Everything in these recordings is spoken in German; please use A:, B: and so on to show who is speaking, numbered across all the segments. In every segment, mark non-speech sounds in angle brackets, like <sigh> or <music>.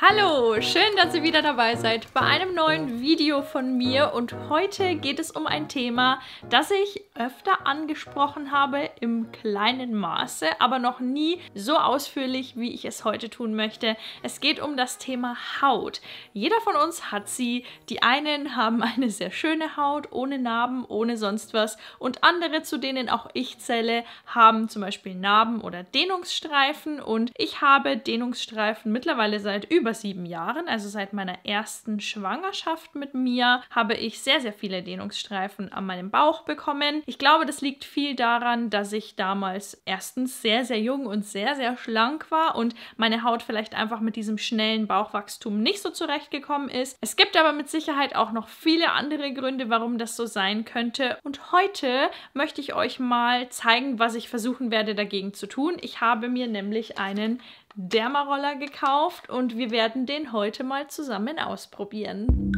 A: Hallo, schön, dass ihr wieder dabei seid bei einem neuen Video von mir und heute geht es um ein Thema, das ich öfter angesprochen habe im kleinen Maße, aber noch nie so ausführlich, wie ich es heute tun möchte. Es geht um das Thema Haut. Jeder von uns hat sie. Die einen haben eine sehr schöne Haut, ohne Narben, ohne sonst was und andere, zu denen auch ich zähle, haben zum Beispiel Narben oder Dehnungsstreifen und ich habe Dehnungsstreifen mittlerweile seit über über sieben Jahren, also seit meiner ersten Schwangerschaft mit mir, habe ich sehr, sehr viele Dehnungsstreifen an meinem Bauch bekommen. Ich glaube, das liegt viel daran, dass ich damals erstens sehr, sehr jung und sehr, sehr schlank war und meine Haut vielleicht einfach mit diesem schnellen Bauchwachstum nicht so zurechtgekommen ist. Es gibt aber mit Sicherheit auch noch viele andere Gründe, warum das so sein könnte. Und heute möchte ich euch mal zeigen, was ich versuchen werde dagegen zu tun. Ich habe mir nämlich einen Dermaroller gekauft und wir werden den heute mal zusammen ausprobieren.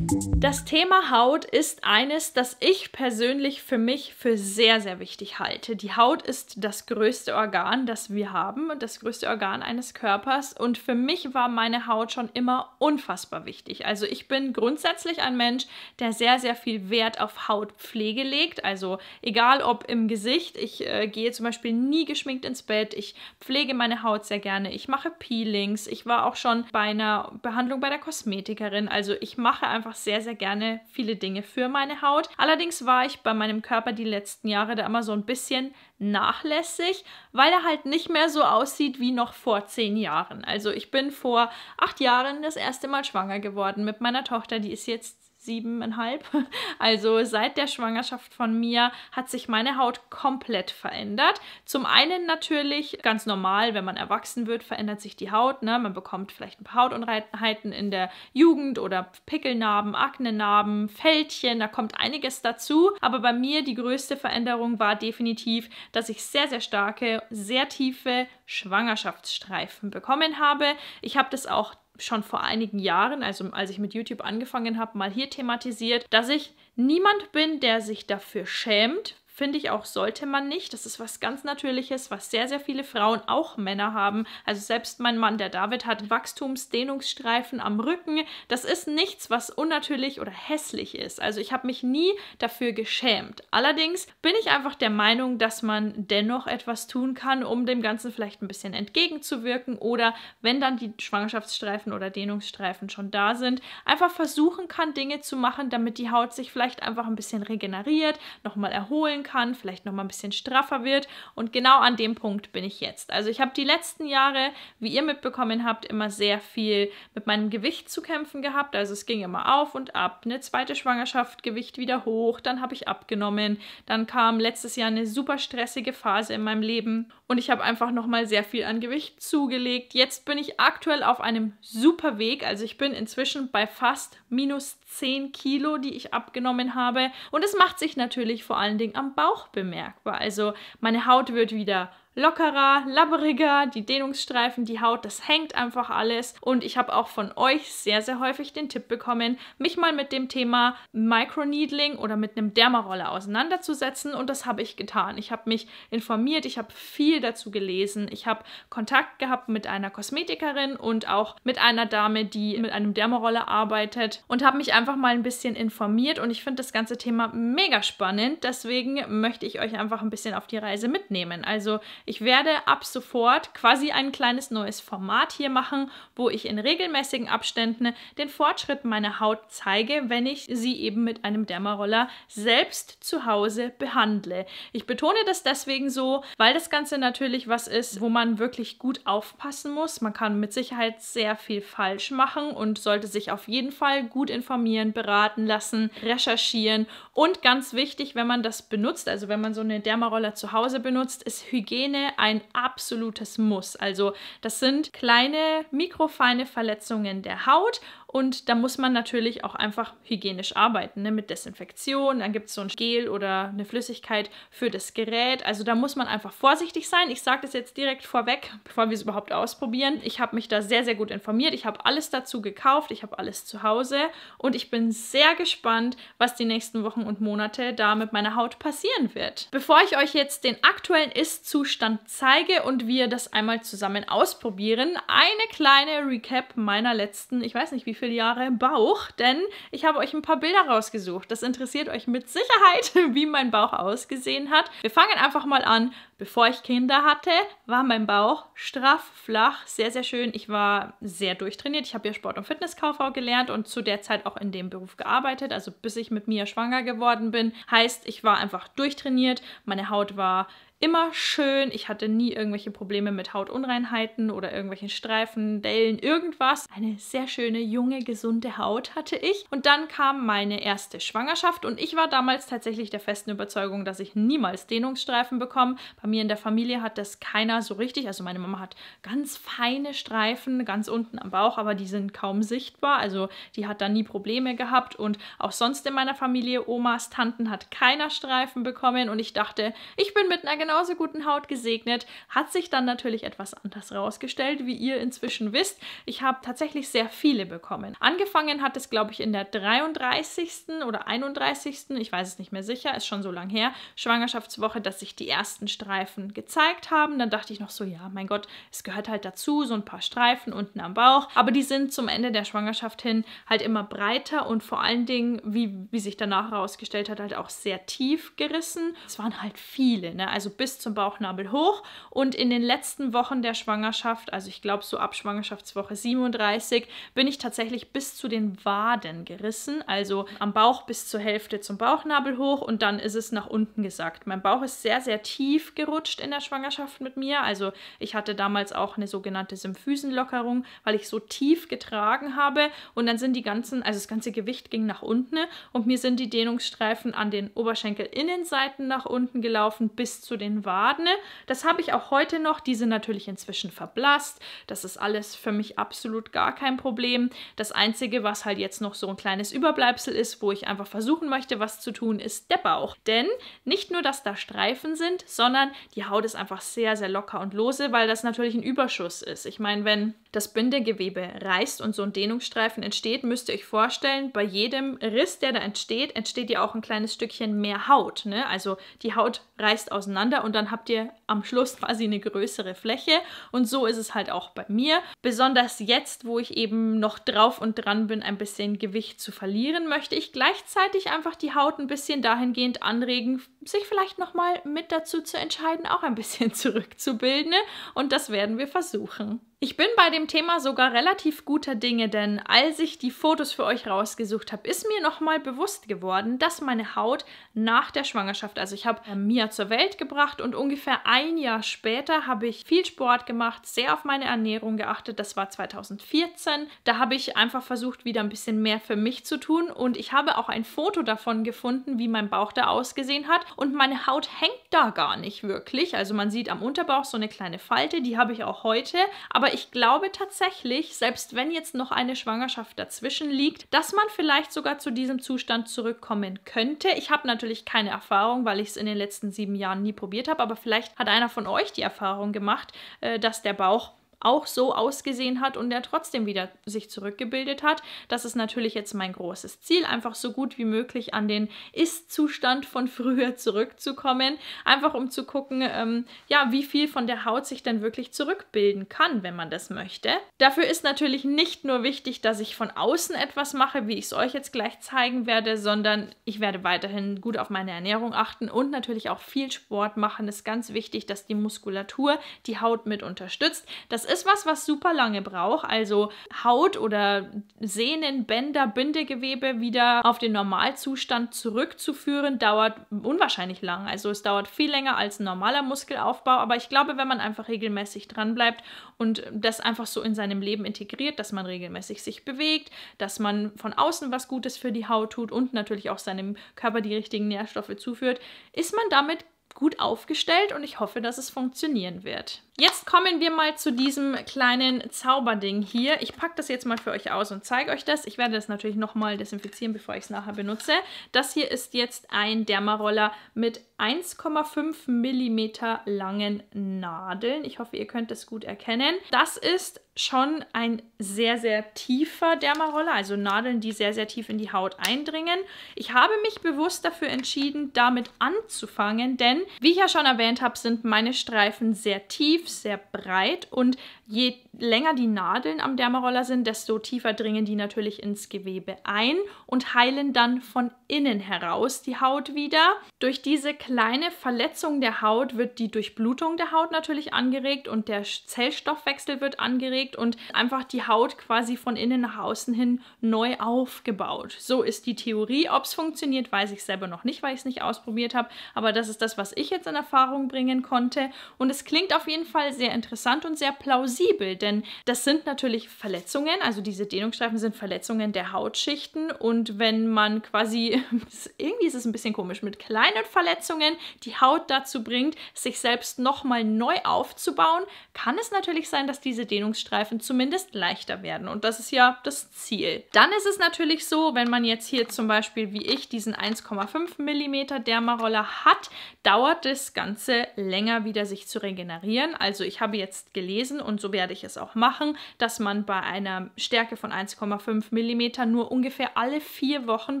A: Das Thema Haut ist eines, das ich persönlich für mich für sehr, sehr wichtig halte. Die Haut ist das größte Organ, das wir haben, das größte Organ eines Körpers. Und für mich war meine Haut schon immer unfassbar wichtig. Also ich bin grundsätzlich ein Mensch, der sehr, sehr viel Wert auf Hautpflege legt. Also egal ob im Gesicht, ich äh, gehe zum Beispiel nie geschminkt ins Bett, ich pflege meine Haut sehr gerne, ich mache Peelings, ich war auch schon bei einer Behandlung bei der Kosmetikerin. Also ich mache einfach sehr, sehr sehr gerne viele Dinge für meine Haut. Allerdings war ich bei meinem Körper die letzten Jahre da immer so ein bisschen nachlässig, weil er halt nicht mehr so aussieht wie noch vor zehn Jahren. Also ich bin vor acht Jahren das erste Mal schwanger geworden mit meiner Tochter, die ist jetzt siebeneinhalb. <laughs> Also seit der Schwangerschaft von mir hat sich meine Haut komplett verändert. Zum einen natürlich ganz normal, wenn man erwachsen wird, verändert sich die Haut. Ne? Man bekommt vielleicht ein paar Hautunreinheiten in der Jugend oder Pickelnarben, Aknenarben, Fältchen, da kommt einiges dazu. Aber bei mir die größte Veränderung war definitiv, dass ich sehr, sehr starke, sehr tiefe Schwangerschaftsstreifen bekommen habe. Ich habe das auch schon vor einigen Jahren, also als ich mit YouTube angefangen habe, mal hier thematisiert, dass ich niemand bin, der sich dafür schämt, Finde ich auch, sollte man nicht. Das ist was ganz Natürliches, was sehr, sehr viele Frauen, auch Männer haben. Also selbst mein Mann, der David, hat Wachstumsdehnungsstreifen am Rücken. Das ist nichts, was unnatürlich oder hässlich ist. Also ich habe mich nie dafür geschämt. Allerdings bin ich einfach der Meinung, dass man dennoch etwas tun kann, um dem Ganzen vielleicht ein bisschen entgegenzuwirken oder wenn dann die Schwangerschaftsstreifen oder Dehnungsstreifen schon da sind, einfach versuchen kann, Dinge zu machen, damit die Haut sich vielleicht einfach ein bisschen regeneriert, nochmal erholen kann, vielleicht noch mal ein bisschen straffer wird. Und genau an dem Punkt bin ich jetzt. Also ich habe die letzten Jahre, wie ihr mitbekommen habt, immer sehr viel mit meinem Gewicht zu kämpfen gehabt. Also es ging immer auf und ab. Eine zweite Schwangerschaft, Gewicht wieder hoch, dann habe ich abgenommen. Dann kam letztes Jahr eine super stressige Phase in meinem Leben und ich habe einfach noch mal sehr viel an Gewicht zugelegt. Jetzt bin ich aktuell auf einem super Weg. Also ich bin inzwischen bei fast minus 10 Kilo, die ich abgenommen habe. Und es macht sich natürlich vor allen Dingen am Bauch bemerkbar. Also meine Haut wird wieder lockerer, labberiger, die Dehnungsstreifen, die Haut, das hängt einfach alles. Und ich habe auch von euch sehr, sehr häufig den Tipp bekommen, mich mal mit dem Thema Microneedling oder mit einem Dermaroller auseinanderzusetzen. Und das habe ich getan. Ich habe mich informiert, ich habe viel dazu gelesen. Ich habe Kontakt gehabt mit einer Kosmetikerin und auch mit einer Dame, die mit einem Dermaroller arbeitet und habe mich einfach mal ein bisschen informiert. Und ich finde das ganze Thema mega spannend. Deswegen möchte ich euch einfach ein bisschen auf die Reise mitnehmen. Also ich werde ab sofort quasi ein kleines neues Format hier machen, wo ich in regelmäßigen Abständen den Fortschritt meiner Haut zeige, wenn ich sie eben mit einem Dermaroller selbst zu Hause behandle. Ich betone das deswegen so, weil das Ganze natürlich was ist, wo man wirklich gut aufpassen muss. Man kann mit Sicherheit sehr viel falsch machen und sollte sich auf jeden Fall gut informieren, beraten lassen, recherchieren und ganz wichtig, wenn man das benutzt, also wenn man so eine Dermaroller zu Hause benutzt, ist Hygiene Hygiene ein absolutes Muss. Also das sind kleine mikrofeine Verletzungen der Haut Und da muss man natürlich auch einfach hygienisch arbeiten, ne? mit Desinfektion. Dann gibt es so ein Gel oder eine Flüssigkeit für das Gerät. Also da muss man einfach vorsichtig sein. Ich sage das jetzt direkt vorweg, bevor wir es überhaupt ausprobieren. Ich habe mich da sehr, sehr gut informiert. Ich habe alles dazu gekauft. Ich habe alles zu Hause. Und ich bin sehr gespannt, was die nächsten Wochen und Monate da mit meiner Haut passieren wird. Bevor ich euch jetzt den aktuellen Ist-Zustand zeige und wir das einmal zusammen ausprobieren, eine kleine Recap meiner letzten, ich weiß nicht wie viele Jahre, Bauch. Denn ich habe euch ein paar Bilder rausgesucht. Das interessiert euch mit Sicherheit, <laughs> wie mein Bauch ausgesehen hat. Wir fangen einfach mal an. Bevor ich Kinder hatte, war mein Bauch straff, flach, sehr, sehr schön. Ich war sehr durchtrainiert. Ich habe ja Sport- und Fitnesskauffrau gelernt und zu der Zeit auch in dem Beruf gearbeitet. Also bis ich mit mir schwanger geworden bin. Heißt, ich war einfach durchtrainiert. Meine Haut war immer schön. Ich hatte nie irgendwelche Probleme mit Hautunreinheiten oder irgendwelchen Streifen, Dellen, irgendwas. Eine sehr schöne, junge, gesunde Haut hatte ich. Und dann kam meine erste Schwangerschaft und ich war damals tatsächlich der festen Überzeugung, dass ich niemals Dehnungsstreifen bekomme. Bei mir in der Familie hat das keiner so richtig. Also meine Mama hat ganz feine Streifen ganz unten am Bauch, aber die sind kaum sichtbar. Also die hat da nie Probleme gehabt und auch sonst in meiner Familie, Omas, Tanten, hat keiner Streifen bekommen und ich dachte, ich bin mit einer genau genauso guten Haut gesegnet. Hat sich dann natürlich etwas anders rausgestellt, wie ihr inzwischen wisst. Ich habe tatsächlich sehr viele bekommen. Angefangen hat es, glaube ich, in der 33. oder 31. Ich weiß es nicht mehr sicher, ist schon so lang her, Schwangerschaftswoche, dass sich die ersten Streifen gezeigt haben. Dann dachte ich noch so, ja, mein Gott, es gehört halt dazu, so ein paar Streifen unten am Bauch. Aber die sind zum Ende der Schwangerschaft hin halt immer breiter und vor allen Dingen, wie, wie sich danach herausgestellt hat, halt auch sehr tief gerissen. Es waren halt viele, ne? Also bis zum Bauchnabel hoch. Und in den letzten Wochen der Schwangerschaft, also ich glaube so ab Schwangerschaftswoche 37, bin ich tatsächlich bis zu den Waden gerissen. Also am Bauch bis zur Hälfte zum Bauchnabel hoch und dann ist es nach unten gesackt. Mein Bauch ist sehr, sehr tief gerutscht in der Schwangerschaft mit mir. Also ich hatte damals auch eine sogenannte Symphysenlockerung, weil ich so tief getragen habe. Und dann sind die ganzen, also das ganze Gewicht ging nach unten und mir sind die Dehnungsstreifen an den Oberschenkelinnenseiten nach unten gelaufen bis zu den den Waden. Das habe ich auch heute noch. Die sind natürlich inzwischen verblasst. Das ist alles für mich absolut gar kein Problem. Das Einzige, was halt jetzt noch so ein kleines Überbleibsel ist, wo ich einfach versuchen möchte, was zu tun, ist der Bauch. Denn nicht nur, dass da Streifen sind, sondern die Haut ist einfach sehr, sehr locker und lose, weil das natürlich ein Überschuss ist. Ich meine, wenn das Bindegewebe reißt und so ein Dehnungsstreifen entsteht, müsst ihr euch vorstellen, bei jedem Riss, der da entsteht, entsteht ja auch ein kleines Stückchen mehr Haut. Ne? Also die Haut reißt auseinander und dann habt ihr am Schluss quasi eine größere Fläche. Und so ist es halt auch bei mir. Besonders jetzt, wo ich eben noch drauf und dran bin, ein bisschen Gewicht zu verlieren, möchte ich gleichzeitig einfach die Haut ein bisschen dahingehend anregen, sich vielleicht nochmal mit dazu zu entscheiden, auch ein bisschen <laughs> zurückzubilden. Und das werden wir versuchen. Ich bin bei dem Thema sogar relativ guter Dinge, denn als ich die Fotos für euch rausgesucht habe, ist mir nochmal bewusst geworden, dass meine Haut nach der Schwangerschaft, also ich habe Mia zur Welt gebracht und ungefähr ein Jahr später habe ich viel Sport gemacht, sehr auf meine Ernährung geachtet, das war 2014. Da habe ich einfach versucht, wieder ein bisschen mehr für mich zu tun und ich habe auch ein Foto davon gefunden, wie mein Bauch da ausgesehen hat und meine Haut hängt da gar nicht wirklich. Also man sieht am Unterbauch so eine kleine Falte, die habe ich auch heute, aber ich glaube tatsächlich, selbst wenn jetzt noch eine Schwangerschaft dazwischen liegt, dass man vielleicht sogar zu diesem Zustand zurückkommen könnte. Ich habe natürlich keine Erfahrung, weil ich es in den letzten sieben Jahren nie probiert habe, aber vielleicht hat einer von euch die Erfahrung gemacht, äh, dass der Bauch auch so ausgesehen hat und der trotzdem wieder sich zurückgebildet hat. Das ist natürlich jetzt mein großes Ziel, einfach so gut wie möglich an den Ist-Zustand von <laughs> früher zurückzukommen, einfach um zu gucken, ähm, ja, wie viel von der Haut sich denn wirklich zurückbilden kann, wenn man das möchte. Dafür ist natürlich nicht nur wichtig, dass ich von außen etwas mache, wie ich es euch jetzt gleich zeigen werde, sondern ich werde weiterhin gut auf meine Ernährung achten und natürlich auch viel Sport machen. Es ist ganz wichtig, dass die Muskulatur die Haut mit unterstützt. Das ist was, was super lange braucht. Also Haut oder Sehnen, Bänder, Bindegewebe wieder auf den Normalzustand zurückzuführen, dauert unwahrscheinlich lang. Also es dauert viel länger als ein normaler Muskelaufbau. Aber ich glaube, wenn man einfach regelmäßig dran bleibt und das einfach so in seinem Leben integriert, dass man regelmäßig sich bewegt, dass man von außen was Gutes für die Haut tut und natürlich auch seinem Körper die richtigen Nährstoffe zuführt, ist man damit gut aufgestellt und ich hoffe, dass es funktionieren wird. Jetzt kommen wir mal zu diesem kleinen Zauberding hier. Ich packe das jetzt mal für euch aus und zeige euch das. Ich werde das natürlich nochmal desinfizieren, bevor ich es nachher benutze. Das hier ist jetzt ein Dermaroller mit 1,5 mm langen Nadeln. Ich hoffe, ihr könnt das gut erkennen. Das ist schon ein sehr, sehr tiefer Dermaroller, also Nadeln, die sehr, sehr tief in die Haut eindringen. Ich habe mich bewusst dafür entschieden, damit anzufangen, denn, wie ich ja schon erwähnt habe, sind meine Streifen sehr tief, sehr breit und je länger die Nadeln am Dermaroller sind, desto tiefer dringen die natürlich ins Gewebe ein und heilen dann von innen heraus die Haut wieder. Durch diese kleine Verletzung der Haut wird die Durchblutung der Haut natürlich angeregt und der Zellstoffwechsel wird angeregt und einfach die Haut quasi von innen nach außen hin neu aufgebaut. So ist die Theorie. Ob es funktioniert, weiß ich selber noch nicht, weil ich es nicht ausprobiert habe, aber das ist das, was ich jetzt in Erfahrung bringen konnte und es klingt auf jeden Fall sehr interessant und sehr plausibel, denn das sind natürlich Verletzungen, also diese Dehnungsstreifen sind Verletzungen der Hautschichten und wenn man quasi, <laughs> irgendwie ist es ein bisschen komisch, mit kleinen Verletzungen die Haut dazu bringt, sich selbst nochmal neu aufzubauen, kann es natürlich sein, dass diese Dehnungsstreifen zumindest leichter werden und das ist ja das Ziel. Dann ist es natürlich so, wenn man jetzt hier zum Beispiel wie ich diesen 1,5 mm Dermaroller hat, dauert das Ganze länger wieder sich zu regenerieren. Also ich habe jetzt gelesen und so werde ich es auch machen dass man bei einer Stärke von 1,5 mm nur ungefähr alle vier Wochen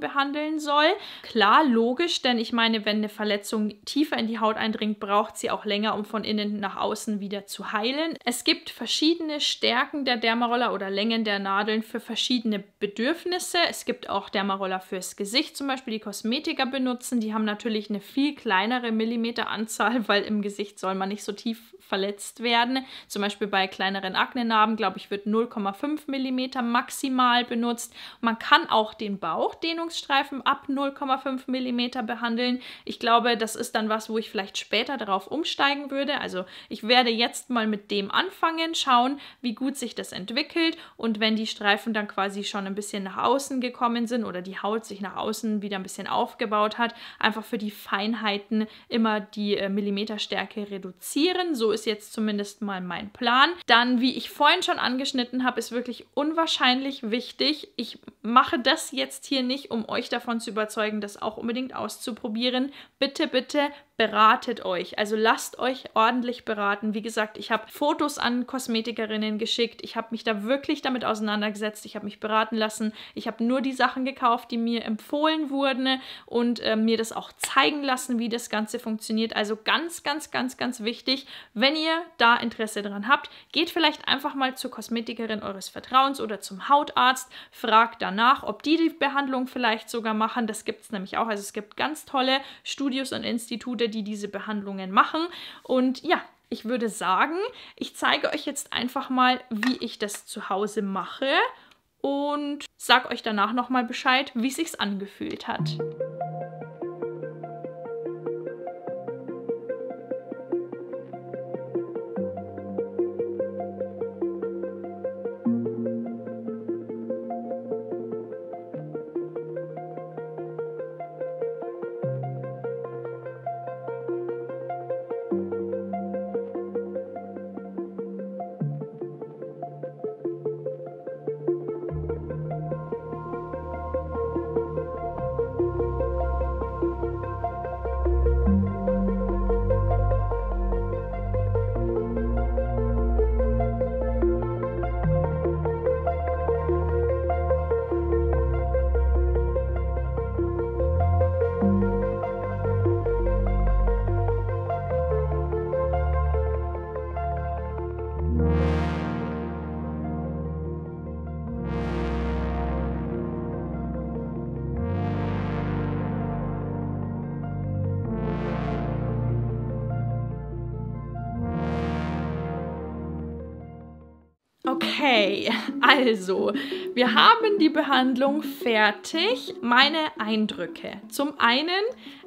A: behandeln soll. Klar, logisch, denn ich meine, wenn eine Verletzung tiefer in die Haut eindringt, braucht sie auch länger, um von innen nach außen wieder zu heilen. Es gibt verschiedene Stärken der Dermaroller oder Längen der Nadeln für verschiedene Bedürfnisse. Es gibt auch Dermaroller fürs Gesicht, zum Beispiel die Kosmetiker benutzen. Die haben natürlich eine viel kleinere Millimeteranzahl, <laughs> weil im Gesicht soll man nicht so tief verletzt werden. Zum Beispiel bei kleineren Aknenarben, glaube ich, wird 0,5 mm maximal benutzt. Man kann auch den Bauchdehnungsstreifen ab 0,5 mm behandeln. Ich glaube, das ist dann was, wo ich vielleicht später darauf umsteigen würde. Also ich werde jetzt mal mit dem anfangen, schauen, wie gut sich das entwickelt und wenn die Streifen dann quasi schon ein bisschen nach außen gekommen sind oder die Haut sich nach außen wieder ein bisschen aufgebaut hat, einfach für die Feinheiten immer die äh, Millimeterstärke reduzieren. So ist ist jetzt zumindest mal mein Plan. Dann, wie ich vorhin schon angeschnitten habe, ist wirklich unwahrscheinlich wichtig. Ich mache das jetzt hier nicht, um euch davon zu überzeugen, das auch unbedingt auszuprobieren. Bitte, bitte beratet euch. Also lasst euch ordentlich beraten. Wie gesagt, ich habe Fotos an Kosmetikerinnen geschickt. Ich habe mich da wirklich damit auseinandergesetzt. Ich habe mich beraten lassen. Ich habe nur die Sachen gekauft, die mir empfohlen wurden und äh, mir das auch zeigen lassen, wie das Ganze funktioniert. Also ganz, ganz, ganz, ganz wichtig, wenn ihr da Interesse dran habt, geht vielleicht einfach mal zur Kosmetikerin eures Vertrauens oder zum Hautarzt. Fragt danach, ob die die Behandlung vielleicht sogar machen. Das gibt es nämlich auch. Also es gibt ganz tolle Studios und Institute, die diese Behandlungen machen. Und ja, ich würde sagen, ich zeige euch jetzt einfach mal, wie ich das zu Hause mache und sag euch danach nochmal Bescheid, wie es sich angefühlt hat. Okay, also, wir haben die Behandlung fertig. Meine Eindrücke. Zum einen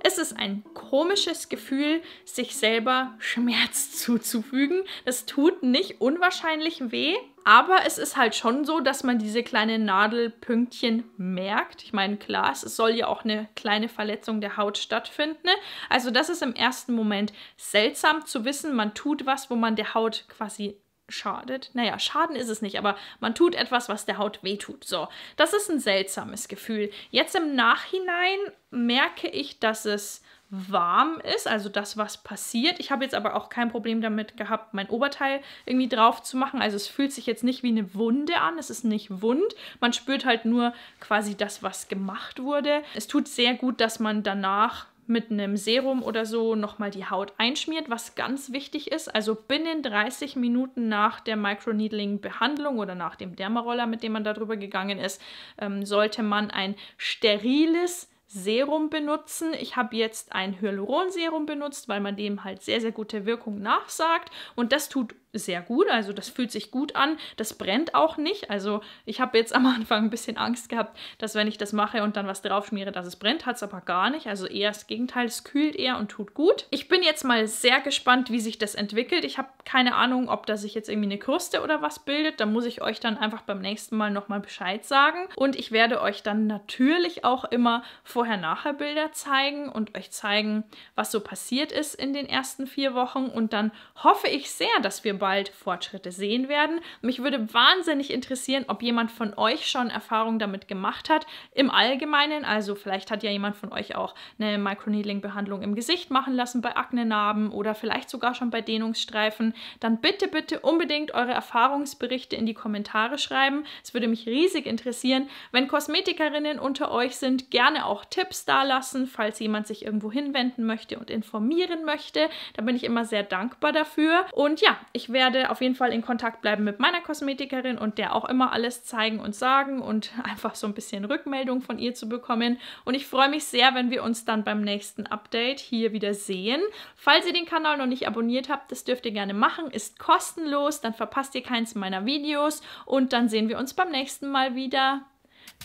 A: ist es ein komisches Gefühl, sich selber Schmerz zuzufügen. Das tut nicht unwahrscheinlich weh. aber es ist halt schon so, dass man diese kleinen Nadelpünktchen merkt. Ich meine, klar, es soll ja auch eine kleine Verletzung der Haut stattfinden. Also das ist im ersten Moment seltsam zu wissen, man tut was, wo man der Haut quasi schadet. Naja, Schaden ist es nicht, aber man tut etwas, was der Haut wehtut. So, das ist ein seltsames Gefühl. Jetzt im Nachhinein merke ich, dass es warm ist, also das, was passiert. Ich habe jetzt aber auch kein Problem damit gehabt, mein Oberteil irgendwie drauf zu machen. Also es fühlt sich jetzt nicht wie eine Wunde an, es ist nicht wund. Man spürt halt nur quasi das, was gemacht wurde. Es tut sehr gut, dass man danach mit einem Serum oder so nochmal die Haut einschmiert, was ganz wichtig ist. Also binnen 30 Minuten nach der Microneedling-Behandlung oder nach dem Dermaroller, mit dem man darüber gegangen ist, ähm, sollte man ein steriles Serum benutzen. Ich habe jetzt ein Hyaluronserum benutzt, weil man dem halt sehr, sehr gute Wirkung nachsagt. Und das tut sehr gut, also das fühlt sich gut an, das brennt auch nicht. Also ich habe jetzt <laughs> am Anfang ein bisschen Angst gehabt, dass wenn ich das mache und dann was drauf schmiere, dass es brennt, hat es aber gar nicht. Also eher das Gegenteil, es kühlt eher und tut gut. Ich bin jetzt mal sehr gespannt, wie sich das entwickelt. Ich habe keine Ahnung, ob da sich jetzt irgendwie eine Kruste oder was bildet. Da muss ich euch dann einfach beim nächsten Mal nochmal Bescheid sagen. Und ich werde euch dann natürlich auch immer Vorher-Nachher-Bilder zeigen und euch zeigen, was so passiert ist in den ersten vier Wochen. Und dann hoffe ich sehr, dass wir bald Fortschritte sehen werden. Mich würde wahnsinnig interessieren, ob jemand von euch schon Erfahrungen damit gemacht hat. Im Allgemeinen, also vielleicht hat ja jemand von euch auch eine Microneedling-Behandlung im Gesicht machen lassen bei Aknenarben oder vielleicht sogar schon bei Dehnungsstreifen. Dann bitte, bitte unbedingt eure Erfahrungsberichte in die Kommentare schreiben. Es würde mich riesig interessieren. Wenn Kosmetikerinnen unter euch sind, gerne auch Tipps da lassen, falls jemand sich irgendwo hinwenden möchte und informieren möchte. Da bin ich immer sehr dankbar dafür. Und ja, ich werde auf jeden Fall in Kontakt bleiben mit meiner Kosmetikerin und der auch immer alles zeigen und sagen und <laughs> einfach so ein bisschen Rückmeldung von ihr zu bekommen. Und ich freue mich sehr, wenn wir uns dann beim nächsten Update hier wieder sehen. Falls ihr den Kanal noch nicht abonniert habt, das dürft ihr gerne machen, ist kostenlos, dann verpasst ihr keins meiner Videos und dann sehen wir uns beim nächsten Mal wieder.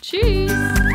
A: Tschüss!